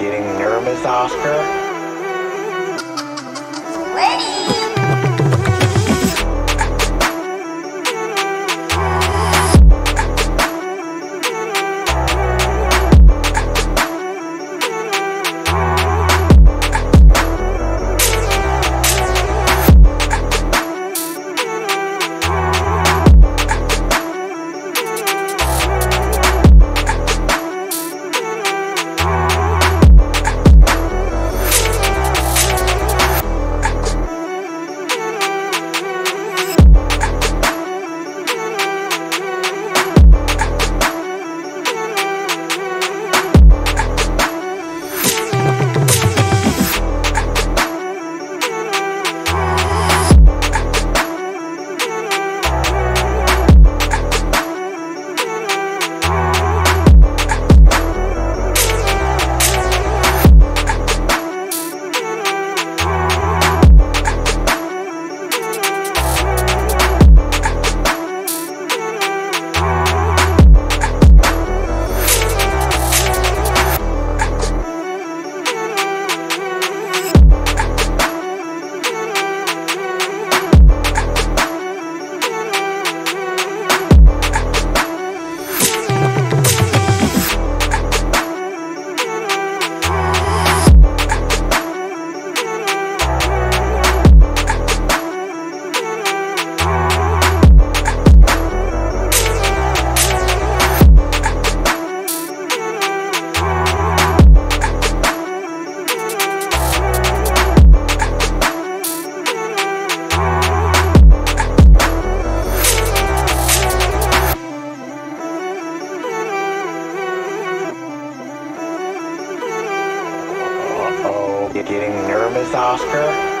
getting nervous, Oscar? You getting nervous, Oscar?